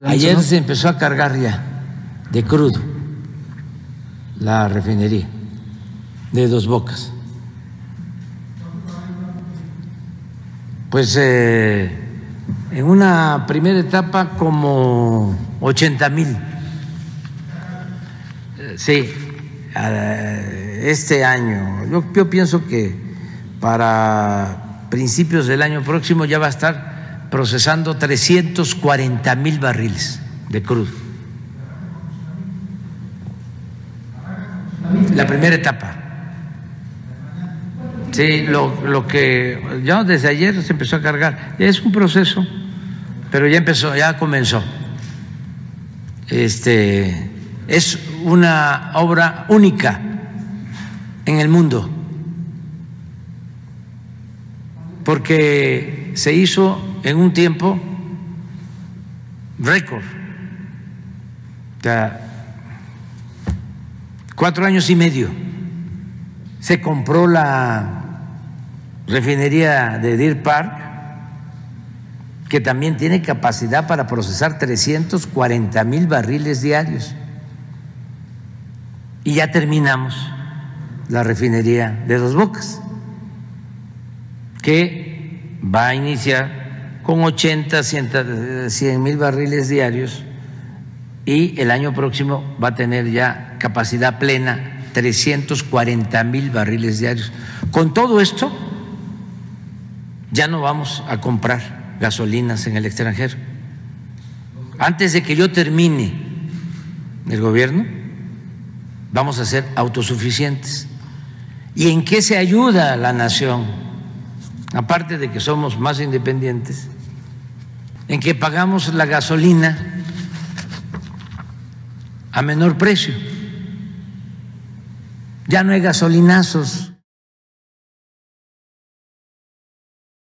Ayer se empezó a cargar ya de crudo la refinería de Dos Bocas. Pues eh, en una primera etapa como 80 mil. Sí, este año. Yo, yo pienso que para principios del año próximo ya va a estar procesando 340 mil barriles de crudo. La primera etapa. Sí, lo, lo que ya desde ayer se empezó a cargar. Es un proceso, pero ya empezó, ya comenzó. Este es una obra única en el mundo, porque se hizo en un tiempo récord. Cuatro años y medio se compró la refinería de Deer Park, que también tiene capacidad para procesar 340 mil barriles diarios. Y ya terminamos la refinería de Dos Bocas, que va a iniciar con 80, 100 mil barriles diarios y el año próximo va a tener ya capacidad plena 340 mil barriles diarios. Con todo esto, ya no vamos a comprar gasolinas en el extranjero. Antes de que yo termine el gobierno, vamos a ser autosuficientes. ¿Y en qué se ayuda la nación? Aparte de que somos más independientes, en que pagamos la gasolina a menor precio. Ya no hay gasolinazos.